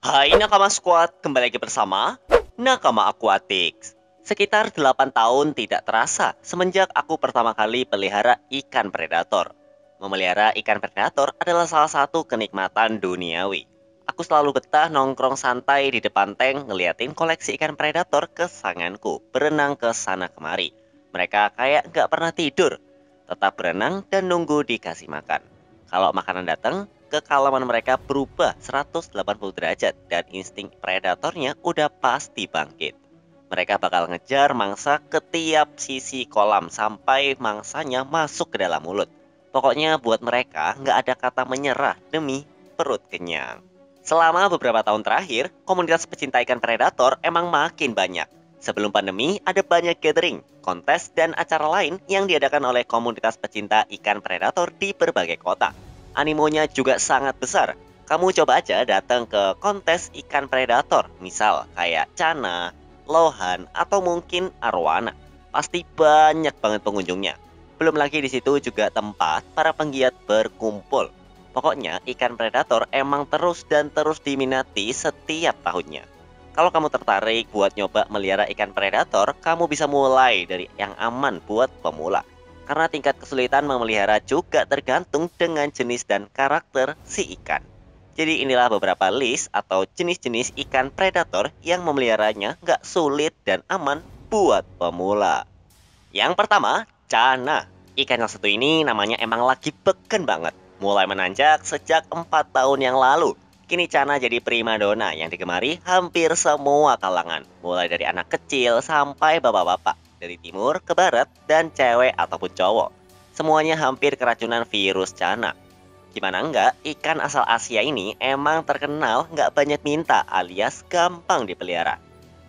Hai Nakama Squad, kembali lagi bersama Nakama Aquatics. Sekitar 8 tahun tidak terasa semenjak aku pertama kali pelihara ikan predator. Memelihara ikan predator adalah salah satu kenikmatan duniawi. Aku selalu betah nongkrong santai di depan tank ngeliatin koleksi ikan predator kesanganku berenang ke sana kemari. Mereka kayak nggak pernah tidur, tetap berenang dan nunggu dikasih makan. Kalau makanan datang, kekalaman mereka berubah 180 derajat dan insting predatornya udah pasti bangkit. Mereka bakal ngejar mangsa ke tiap sisi kolam sampai mangsanya masuk ke dalam mulut. Pokoknya buat mereka nggak ada kata menyerah demi perut kenyang. Selama beberapa tahun terakhir, komunitas pecinta ikan predator emang makin banyak. Sebelum pandemi, ada banyak gathering, kontes, dan acara lain yang diadakan oleh komunitas pecinta ikan predator di berbagai kota animonya juga sangat besar. Kamu coba aja datang ke kontes ikan predator, misal kayak cana, lohan, atau mungkin arwana. Pasti banyak banget pengunjungnya. Belum lagi di situ juga tempat para penggiat berkumpul. Pokoknya ikan predator emang terus dan terus diminati setiap tahunnya. Kalau kamu tertarik buat nyoba melihara ikan predator, kamu bisa mulai dari yang aman buat pemula karena tingkat kesulitan memelihara juga tergantung dengan jenis dan karakter si ikan. Jadi inilah beberapa list atau jenis-jenis ikan predator yang memeliharanya nggak sulit dan aman buat pemula. Yang pertama, cana. Ikan yang satu ini namanya emang lagi beken banget. Mulai menanjak sejak 4 tahun yang lalu. Kini Cana jadi primadona yang digemari hampir semua kalangan. Mulai dari anak kecil sampai bapak-bapak dari timur ke barat dan cewek ataupun cowok. Semuanya hampir keracunan virus cana. Gimana enggak, ikan asal Asia ini emang terkenal nggak banyak minta alias gampang dipelihara.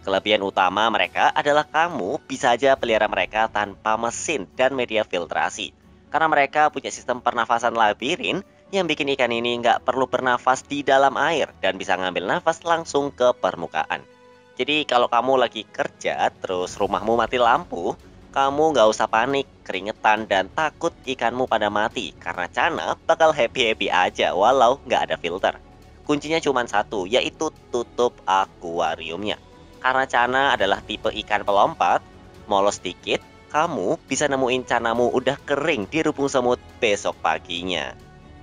Kelebihan utama mereka adalah kamu bisa aja pelihara mereka tanpa mesin dan media filtrasi. Karena mereka punya sistem pernafasan labirin yang bikin ikan ini nggak perlu bernafas di dalam air dan bisa ngambil nafas langsung ke permukaan. Jadi kalau kamu lagi kerja terus rumahmu mati lampu, kamu nggak usah panik, keringetan, dan takut ikanmu pada mati karena Cana bakal happy-happy aja walau nggak ada filter. Kuncinya cuma satu, yaitu tutup akuariumnya. Karena Cana adalah tipe ikan pelompat, molos dikit, kamu bisa nemuin canamu udah kering di rubung semut besok paginya.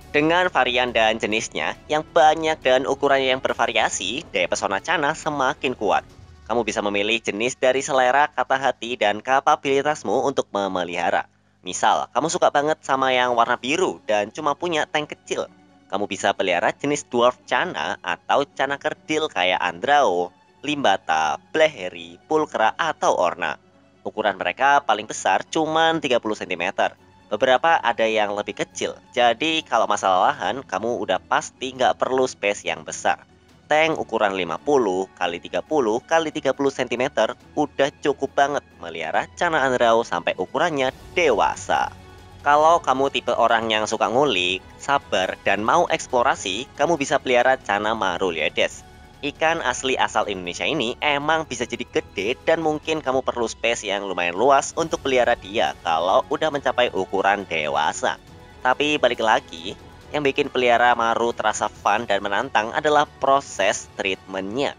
Dengan varian dan jenisnya yang banyak dan ukurannya yang bervariasi, daya pesona Cana semakin kuat. Kamu bisa memilih jenis dari selera, kata hati, dan kapabilitasmu untuk memelihara. Misal, kamu suka banget sama yang warna biru dan cuma punya tank kecil. Kamu bisa pelihara jenis dwarf Cana atau Cana kerdil kayak Andrao, Limbata, Bleheri, Pulkra, atau Orna. Ukuran mereka paling besar cuma 30 cm Beberapa ada yang lebih kecil, jadi kalau masalah lahan, kamu udah pasti nggak perlu space yang besar. Tank ukuran 50 kali 30 kali 30 cm udah cukup banget melihara Cana Andrao sampai ukurannya dewasa. Kalau kamu tipe orang yang suka ngulik, sabar, dan mau eksplorasi, kamu bisa pelihara Cana Maruliedes ikan asli asal Indonesia ini emang bisa jadi gede dan mungkin kamu perlu space yang lumayan luas untuk pelihara dia kalau udah mencapai ukuran dewasa. Tapi balik lagi, yang bikin pelihara maru terasa fun dan menantang adalah proses treatmentnya.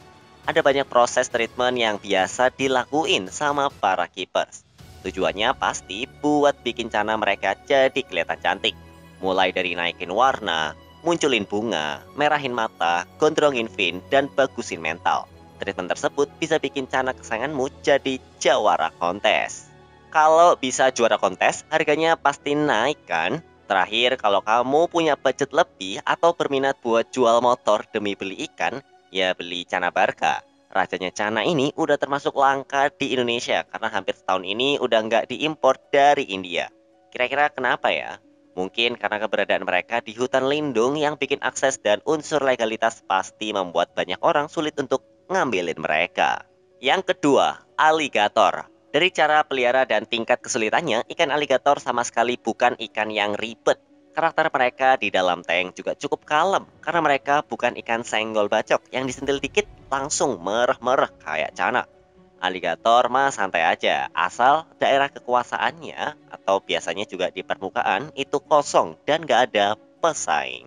Ada banyak proses treatment yang biasa dilakuin sama para keepers. Tujuannya pasti buat bikin cana mereka jadi kelihatan cantik. Mulai dari naikin warna, munculin bunga, merahin mata, gondrongin fin, dan bagusin mental. Treatment tersebut bisa bikin canak kesayanganmu jadi jawara kontes. Kalau bisa juara kontes, harganya pasti naik kan? Terakhir, kalau kamu punya budget lebih atau berminat buat jual motor demi beli ikan, ya beli Cana Barca. Rajanya Cana ini udah termasuk langka di Indonesia karena hampir setahun ini udah nggak diimpor dari India. Kira-kira kenapa ya? Mungkin karena keberadaan mereka di hutan lindung yang bikin akses dan unsur legalitas pasti membuat banyak orang sulit untuk ngambilin mereka. Yang kedua, aligator. Dari cara pelihara dan tingkat kesulitannya, ikan aligator sama sekali bukan ikan yang ribet. Karakter mereka di dalam tank juga cukup kalem karena mereka bukan ikan senggol bacok yang disentil dikit langsung mereh-mereh kayak canak. Aligator mah santai aja, asal daerah kekuasaannya atau biasanya juga di permukaan itu kosong dan gak ada pesaing.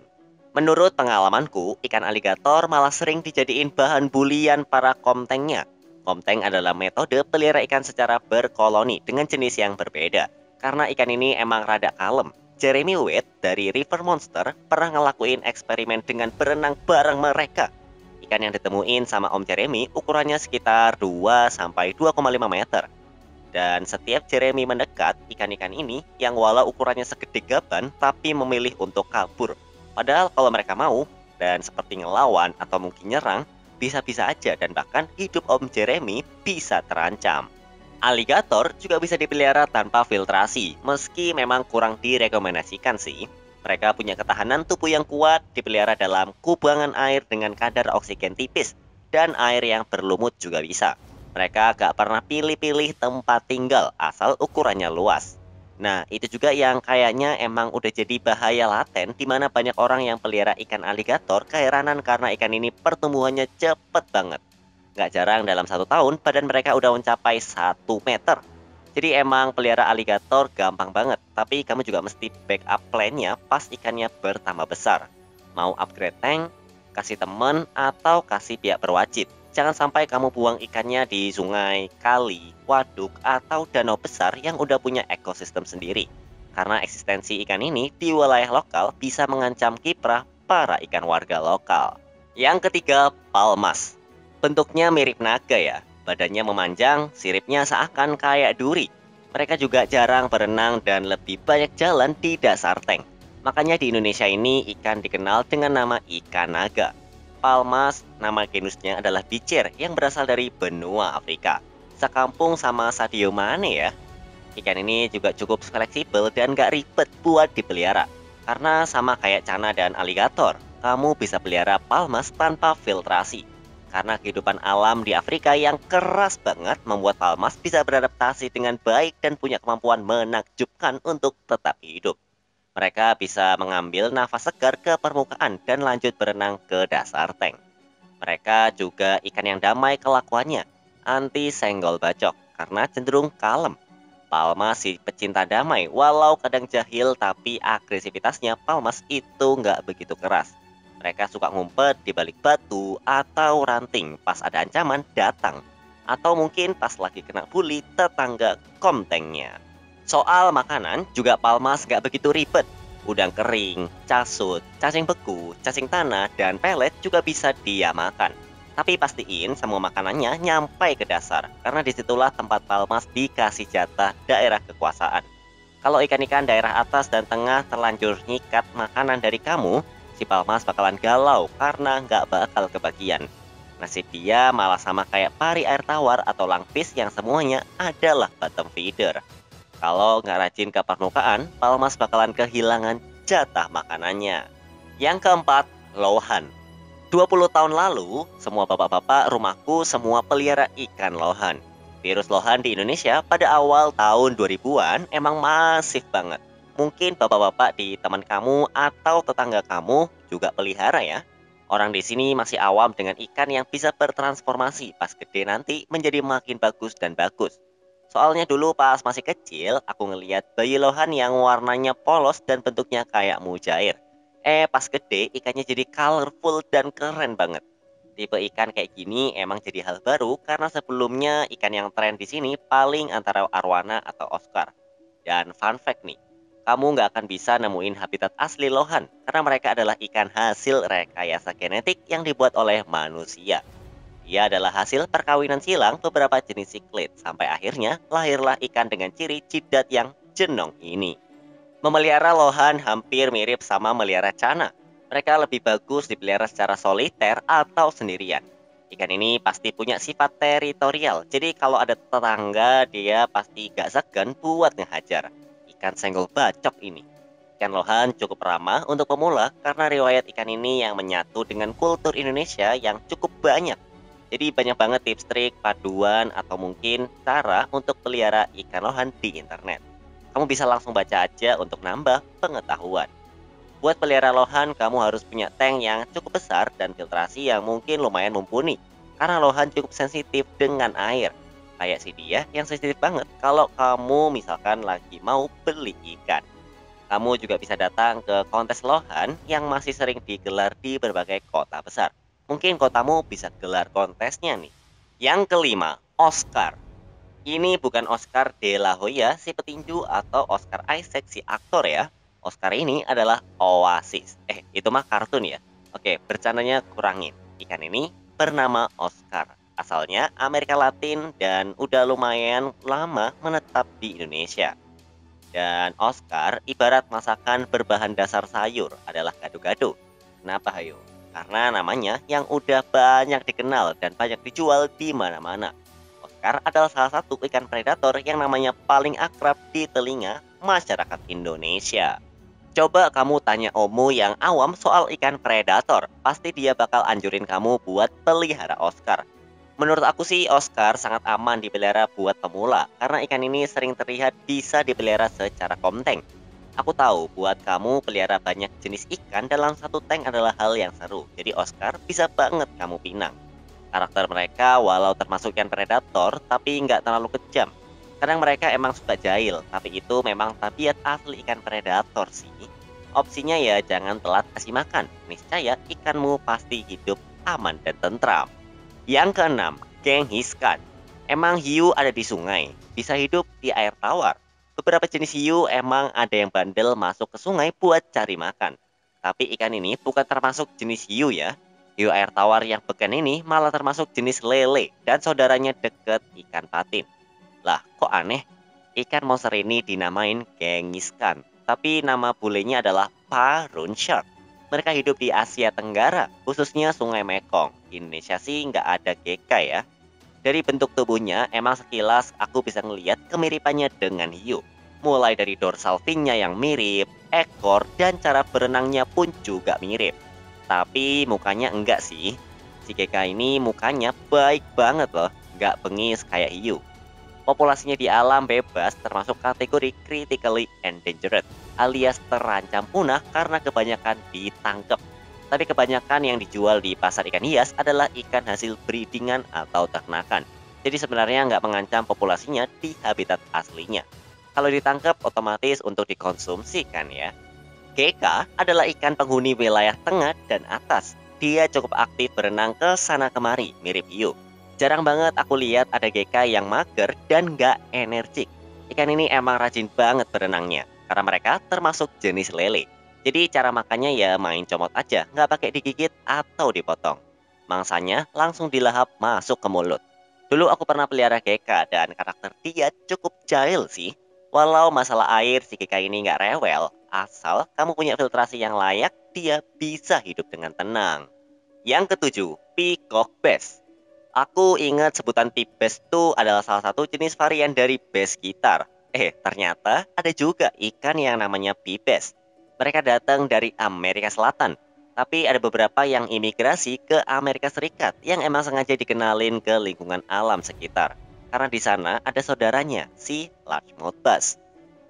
Menurut pengalamanku, ikan aligator malah sering dijadiin bahan bulian para komtengnya. Komteng adalah metode pelihara ikan secara berkoloni dengan jenis yang berbeda. Karena ikan ini emang rada kalem. Jeremy Wade dari River Monster pernah ngelakuin eksperimen dengan berenang bareng mereka. Ikan yang ditemuin sama Om Jeremy ukurannya sekitar 2 sampai 2,5 meter. Dan setiap Jeremy mendekat, ikan-ikan ini yang walau ukurannya segede gaban tapi memilih untuk kabur Padahal kalau mereka mau, dan seperti ngelawan atau mungkin nyerang, bisa-bisa aja dan bahkan hidup Om Jeremy bisa terancam. Aligator juga bisa dipelihara tanpa filtrasi, meski memang kurang direkomendasikan sih. Mereka punya ketahanan tubuh yang kuat, dipelihara dalam kubangan air dengan kadar oksigen tipis, dan air yang berlumut juga bisa. Mereka gak pernah pilih-pilih tempat tinggal, asal ukurannya luas. Nah, itu juga yang kayaknya emang udah jadi bahaya laten di mana banyak orang yang pelihara ikan aligator keheranan karena ikan ini pertumbuhannya cepet banget. Gak jarang dalam satu tahun badan mereka udah mencapai 1 meter. Jadi emang pelihara aligator gampang banget, tapi kamu juga mesti backup plan-nya pas ikannya bertambah besar. Mau upgrade tank, kasih temen, atau kasih pihak berwajib. Jangan sampai kamu buang ikannya di sungai, kali, waduk, atau danau besar yang udah punya ekosistem sendiri. Karena eksistensi ikan ini di wilayah lokal bisa mengancam kiprah para ikan warga lokal. Yang ketiga, palmas. Bentuknya mirip naga ya, badannya memanjang, siripnya seakan kayak duri. Mereka juga jarang berenang dan lebih banyak jalan di dasar tank. Makanya di Indonesia ini ikan dikenal dengan nama ikan naga. Palmas, nama genusnya adalah bicer yang berasal dari benua Afrika. Sekampung sama Sadio Mane ya. Ikan ini juga cukup fleksibel dan gak ribet buat dipelihara. Karena sama kayak cana dan aligator, kamu bisa pelihara palmas tanpa filtrasi. Karena kehidupan alam di Afrika yang keras banget membuat palmas bisa beradaptasi dengan baik dan punya kemampuan menakjubkan untuk tetap hidup mereka bisa mengambil nafas segar ke permukaan dan lanjut berenang ke dasar tank. Mereka juga ikan yang damai kelakuannya, anti senggol bacok karena cenderung kalem. Palmas si pecinta damai, walau kadang jahil tapi agresivitasnya Palmas itu nggak begitu keras. Mereka suka ngumpet di balik batu atau ranting pas ada ancaman datang. Atau mungkin pas lagi kena bully tetangga komtengnya. Soal makanan, juga Palmas gak begitu ribet. Udang kering, casut, cacing beku, cacing tanah, dan pelet juga bisa dia makan. Tapi pastiin semua makanannya nyampai ke dasar, karena di situlah tempat Palmas dikasih jatah daerah kekuasaan. Kalau ikan-ikan daerah atas dan tengah terlanjur nyikat makanan dari kamu, si Palmas bakalan galau karena nggak bakal kebagian. Nasib dia malah sama kayak pari air tawar atau langpis yang semuanya adalah bottom feeder. Kalau nggak rajin ke permukaan, Palmas bakalan kehilangan jatah makanannya. Yang keempat, lohan. 20 tahun lalu, semua bapak-bapak rumahku semua pelihara ikan lohan. Virus lohan di Indonesia pada awal tahun 2000-an emang masif banget. Mungkin bapak-bapak di teman kamu atau tetangga kamu juga pelihara ya. Orang di sini masih awam dengan ikan yang bisa bertransformasi pas gede nanti menjadi makin bagus dan bagus. Soalnya dulu pas masih kecil, aku ngeliat bayi lohan yang warnanya polos dan bentuknya kayak mujair. Eh, pas gede, ikannya jadi colorful dan keren banget. Tipe ikan kayak gini emang jadi hal baru karena sebelumnya ikan yang tren di sini paling antara arwana atau Oscar. Dan fun fact nih, kamu nggak akan bisa nemuin habitat asli lohan karena mereka adalah ikan hasil rekayasa genetik yang dibuat oleh manusia. Ia adalah hasil perkawinan silang beberapa jenis siklit, sampai akhirnya lahirlah ikan dengan ciri jidat yang jenong ini. Memelihara lohan hampir mirip sama melihara cana. Mereka lebih bagus dipelihara secara soliter atau sendirian. Ikan ini pasti punya sifat teritorial, jadi kalau ada tetangga dia pasti gak segan buat ngehajar. Ikan senggol bacok ini. Ikan lohan cukup ramah untuk pemula karena riwayat ikan ini yang menyatu dengan kultur Indonesia yang cukup banyak jadi banyak banget tips trik, paduan, atau mungkin cara untuk pelihara ikan lohan di internet. Kamu bisa langsung baca aja untuk nambah pengetahuan. Buat pelihara lohan, kamu harus punya tank yang cukup besar dan filtrasi yang mungkin lumayan mumpuni. Karena lohan cukup sensitif dengan air. Kayak si dia yang sensitif banget kalau kamu misalkan lagi mau beli ikan. Kamu juga bisa datang ke kontes lohan yang masih sering digelar di berbagai kota besar. Mungkin kotamu bisa gelar kontesnya nih. Yang kelima, Oscar. Ini bukan Oscar de la Hoya si petinju atau Oscar Isaac si aktor ya. Oscar ini adalah Oasis. Eh, itu mah kartun ya. Oke, bercandanya kurangin. Ikan ini bernama Oscar. Asalnya Amerika Latin dan udah lumayan lama menetap di Indonesia. Dan Oscar ibarat masakan berbahan dasar sayur adalah gado-gado. Kenapa hayo? Karena namanya yang udah banyak dikenal dan banyak dijual di mana-mana. Oscar adalah salah satu ikan predator yang namanya paling akrab di telinga masyarakat Indonesia. Coba kamu tanya Omu yang awam soal ikan predator, pasti dia bakal anjurin kamu buat pelihara Oscar. Menurut aku sih Oscar sangat aman dipelihara buat pemula karena ikan ini sering terlihat bisa dipelihara secara komteng. Aku tahu buat kamu pelihara banyak jenis ikan dalam satu tank adalah hal yang seru. Jadi Oscar bisa banget kamu pinang. Karakter mereka walau termasuk ikan predator tapi nggak terlalu kejam. Kadang mereka emang suka jahil, tapi itu memang tabiat asli ikan predator sih. Opsinya ya jangan telat kasih makan. Niscaya ikanmu pasti hidup aman dan tentram. Yang keenam, Genghis Khan. Emang hiu ada di sungai, bisa hidup di air tawar. Beberapa jenis hiu emang ada yang bandel masuk ke sungai buat cari makan. Tapi ikan ini bukan termasuk jenis hiu ya. Hiu air tawar yang beken ini malah termasuk jenis lele dan saudaranya deket ikan patin. Lah, kok aneh? Ikan monster ini dinamain Genghis Khan, tapi nama bulenya adalah Parun Shark. Mereka hidup di Asia Tenggara, khususnya Sungai Mekong. Di Indonesia sih nggak ada GK ya. Dari bentuk tubuhnya, emang sekilas aku bisa ngeliat kemiripannya dengan hiu. Mulai dari dorsal finnya yang mirip, ekor, dan cara berenangnya pun juga mirip. Tapi mukanya enggak sih. Si GK ini mukanya baik banget loh, nggak bengis kayak hiu populasinya di alam bebas termasuk kategori critically endangered alias terancam punah karena kebanyakan ditangkap. Tapi kebanyakan yang dijual di pasar ikan hias adalah ikan hasil breedingan atau ternakan. Jadi sebenarnya nggak mengancam populasinya di habitat aslinya. Kalau ditangkap otomatis untuk dikonsumsi kan ya. Geka adalah ikan penghuni wilayah tengah dan atas. Dia cukup aktif berenang ke sana kemari, mirip hiu. Jarang banget aku lihat ada GK yang mager dan nggak energik. Ikan ini emang rajin banget berenangnya, karena mereka termasuk jenis lele. Jadi cara makannya ya main comot aja, nggak pakai digigit atau dipotong. Mangsanya langsung dilahap masuk ke mulut. Dulu aku pernah pelihara GK dan karakter dia cukup jahil sih. Walau masalah air si GK ini nggak rewel, asal kamu punya filtrasi yang layak, dia bisa hidup dengan tenang. Yang ketujuh, Peacock Bass. Aku ingat sebutan pibes itu adalah salah satu jenis varian dari bass gitar. Eh, ternyata ada juga ikan yang namanya pibes. Mereka datang dari Amerika Selatan. Tapi ada beberapa yang imigrasi ke Amerika Serikat yang emang sengaja dikenalin ke lingkungan alam sekitar. Karena di sana ada saudaranya, si largemouth bass.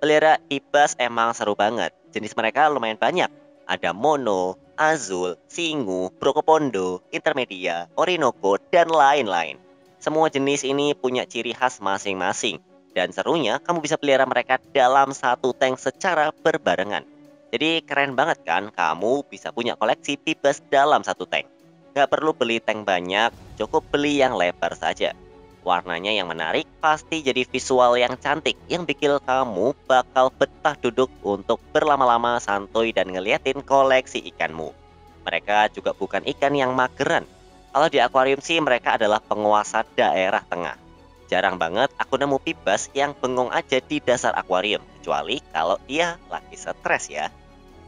Pelihara ibas emang seru banget. Jenis mereka lumayan banyak. Ada mono, Azul, Singu, Brokopondo, Intermedia, Orinoco, dan lain-lain. Semua jenis ini punya ciri khas masing-masing. Dan serunya, kamu bisa pelihara mereka dalam satu tank secara berbarengan. Jadi keren banget kan, kamu bisa punya koleksi pibes dalam satu tank. Gak perlu beli tank banyak, cukup beli yang lebar saja. Warnanya yang menarik pasti jadi visual yang cantik yang bikin kamu bakal betah duduk untuk berlama-lama santuy dan ngeliatin koleksi ikanmu. Mereka juga bukan ikan yang mageran. Kalau di akuarium sih mereka adalah penguasa daerah tengah. Jarang banget aku nemu pibas yang bengong aja di dasar akuarium, kecuali kalau dia lagi stres ya.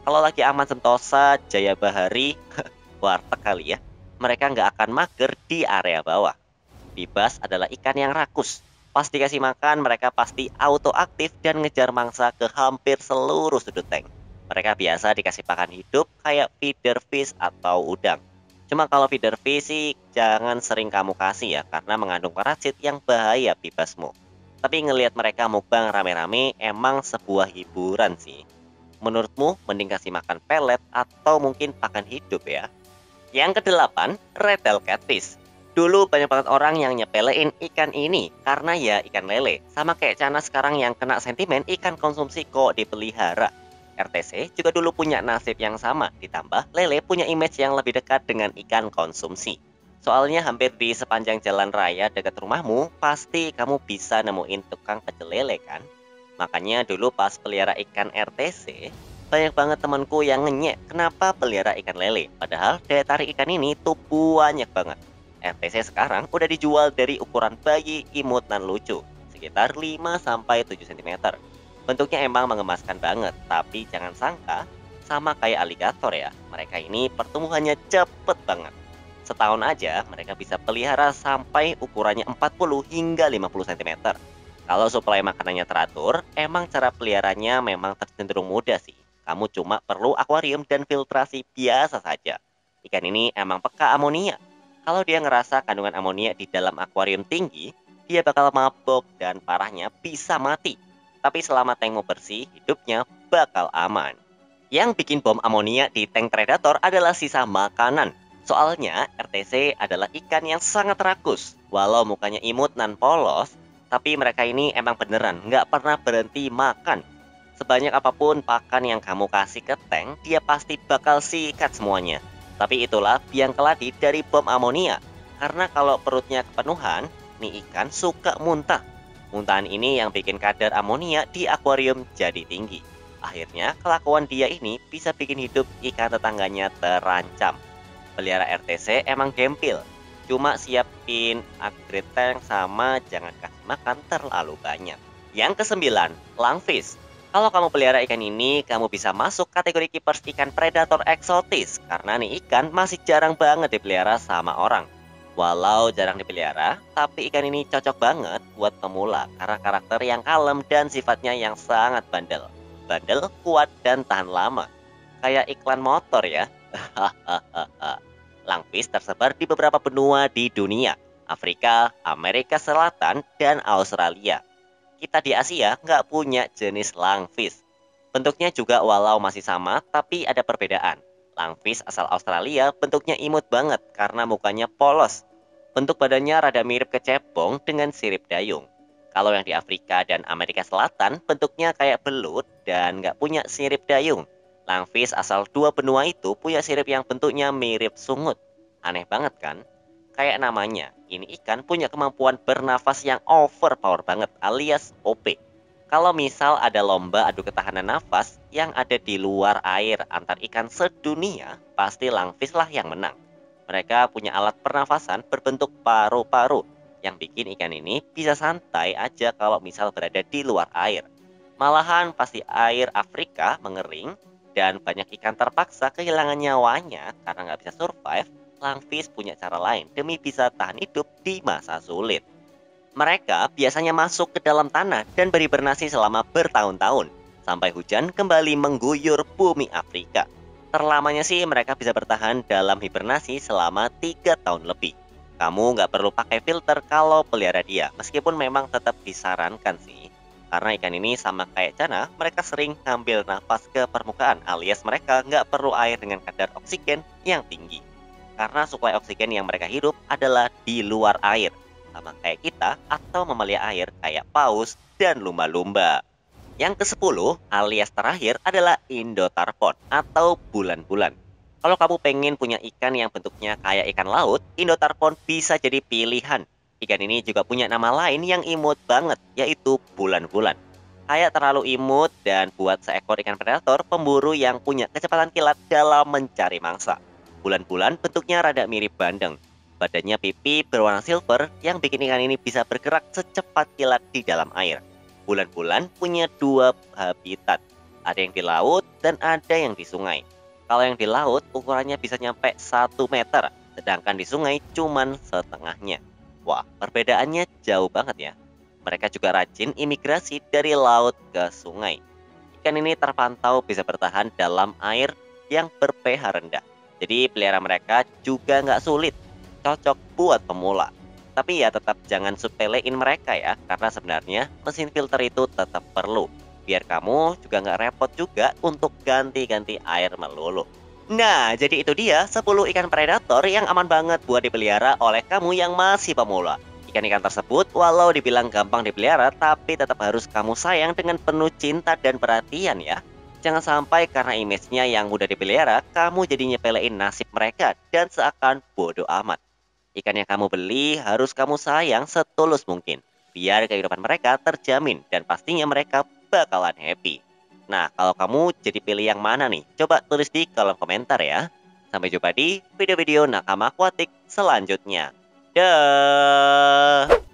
Kalau lagi aman sentosa, jaya bahari, warteg kali ya, mereka nggak akan mager di area bawah. Bibas adalah ikan yang rakus. Pas dikasih makan, mereka pasti auto aktif dan ngejar mangsa ke hampir seluruh sudut tank. Mereka biasa dikasih pakan hidup kayak feeder fish atau udang. Cuma kalau feeder fish sih jangan sering kamu kasih ya karena mengandung parasit yang bahaya bibasmu. Tapi ngelihat mereka mukbang rame-rame emang sebuah hiburan sih. Menurutmu mending kasih makan pelet atau mungkin pakan hidup ya? Yang kedelapan, red tail catfish. Dulu banyak banget orang yang nyepelein ikan ini karena ya ikan lele. Sama kayak Cana sekarang yang kena sentimen ikan konsumsi kok dipelihara. RTC juga dulu punya nasib yang sama, ditambah lele punya image yang lebih dekat dengan ikan konsumsi. Soalnya hampir di sepanjang jalan raya dekat rumahmu, pasti kamu bisa nemuin tukang pecel lele kan? Makanya dulu pas pelihara ikan RTC, banyak banget temanku yang ngenyek kenapa pelihara ikan lele. Padahal daya tarik ikan ini tuh banyak banget. RTC sekarang udah dijual dari ukuran bayi, imut, dan lucu, sekitar 5-7 cm. Bentuknya emang mengemaskan banget, tapi jangan sangka sama kayak aligator ya. Mereka ini pertumbuhannya cepet banget. Setahun aja mereka bisa pelihara sampai ukurannya 40 hingga 50 cm. Kalau suplai makanannya teratur, emang cara peliharanya memang tercenderung mudah sih. Kamu cuma perlu akuarium dan filtrasi biasa saja. Ikan ini emang peka amonia. Kalau dia ngerasa kandungan amonia di dalam akuarium tinggi, dia bakal mabok dan parahnya bisa mati. Tapi selama tankmu bersih, hidupnya bakal aman. Yang bikin bom amonia di tank predator adalah sisa makanan Soalnya RTC adalah ikan yang sangat rakus. Walau mukanya imut dan polos, tapi mereka ini emang beneran nggak pernah berhenti makan. Sebanyak apa pun pakan yang kamu kasih ke tank, dia pasti bakal sikat semuanya. Tapi itulah biang keladi dari bom amonia. Karena kalau perutnya kepenuhan, nih ikan suka muntah. Muntahan ini yang bikin kadar amonia di akuarium jadi tinggi. Akhirnya kelakuan dia ini bisa bikin hidup ikan tetangganya terancam pelihara RTC emang gempil. Cuma siapin upgrade tank sama jangan kasih makan terlalu banyak. Yang kesembilan, langfish. Kalau kamu pelihara ikan ini, kamu bisa masuk kategori keepers ikan predator eksotis karena nih ikan masih jarang banget dipelihara sama orang. Walau jarang dipelihara, tapi ikan ini cocok banget buat pemula karena karakter yang kalem dan sifatnya yang sangat bandel. Bandel, kuat, dan tahan lama. Kayak iklan motor ya. Langfish tersebar di beberapa benua di dunia, Afrika, Amerika Selatan, dan Australia. Kita di Asia nggak punya jenis langfish. Bentuknya juga walau masih sama, tapi ada perbedaan. Langfish asal Australia bentuknya imut banget karena mukanya polos. Bentuk badannya rada mirip kecepong dengan sirip dayung. Kalau yang di Afrika dan Amerika Selatan bentuknya kayak belut dan nggak punya sirip dayung. Langfish asal dua benua itu punya sirip yang bentuknya mirip sungut. Aneh banget kan? Kayak namanya, ini ikan punya kemampuan bernafas yang overpower banget alias OP. Kalau misal ada lomba adu ketahanan nafas yang ada di luar air antar ikan sedunia, pasti langfish lah yang menang. Mereka punya alat pernafasan berbentuk paru-paru yang bikin ikan ini bisa santai aja kalau misal berada di luar air. Malahan pasti air Afrika mengering dan banyak ikan terpaksa kehilangan nyawanya karena nggak bisa survive, langfish punya cara lain demi bisa tahan hidup di masa sulit. Mereka biasanya masuk ke dalam tanah dan berhibernasi selama bertahun-tahun, sampai hujan kembali mengguyur bumi Afrika. Terlamanya sih mereka bisa bertahan dalam hibernasi selama tiga tahun lebih. Kamu nggak perlu pakai filter kalau pelihara dia, meskipun memang tetap disarankan sih. Karena ikan ini sama kayak cana, mereka sering ngambil nafas ke permukaan alias mereka nggak perlu air dengan kadar oksigen yang tinggi. Karena suplai oksigen yang mereka hidup adalah di luar air, sama kayak kita atau mamalia air kayak paus dan lumba-lumba. Yang ke-10 alias terakhir adalah Indotarpon atau bulan-bulan. Kalau kamu pengen punya ikan yang bentuknya kayak ikan laut, Indotarpon bisa jadi pilihan Ikan ini juga punya nama lain yang imut banget, yaitu bulan-bulan. Kayak terlalu imut dan buat seekor ikan predator pemburu yang punya kecepatan kilat dalam mencari mangsa. Bulan-bulan bentuknya rada mirip bandeng. Badannya pipi berwarna silver yang bikin ikan ini bisa bergerak secepat kilat di dalam air. Bulan-bulan punya dua habitat. Ada yang di laut dan ada yang di sungai. Kalau yang di laut ukurannya bisa nyampe 1 meter, sedangkan di sungai cuman setengahnya. Wah, perbedaannya jauh banget ya. Mereka juga rajin imigrasi dari laut ke sungai. Ikan ini terpantau bisa bertahan dalam air yang ber-pH rendah. Jadi pelihara mereka juga nggak sulit, cocok buat pemula. Tapi ya tetap jangan sepelein mereka ya, karena sebenarnya mesin filter itu tetap perlu. Biar kamu juga nggak repot juga untuk ganti-ganti air melulu. Nah, jadi itu dia 10 ikan predator yang aman banget buat dipelihara oleh kamu yang masih pemula. Ikan-ikan tersebut walau dibilang gampang dipelihara, tapi tetap harus kamu sayang dengan penuh cinta dan perhatian ya. Jangan sampai karena image-nya yang mudah dipelihara, kamu jadi nyepelein nasib mereka dan seakan bodoh amat. Ikan yang kamu beli harus kamu sayang setulus mungkin, biar kehidupan mereka terjamin dan pastinya mereka bakalan happy. Nah, kalau kamu jadi pilih yang mana nih? Coba tulis di kolom komentar ya. Sampai jumpa di video-video nakama akuatik selanjutnya. Dah.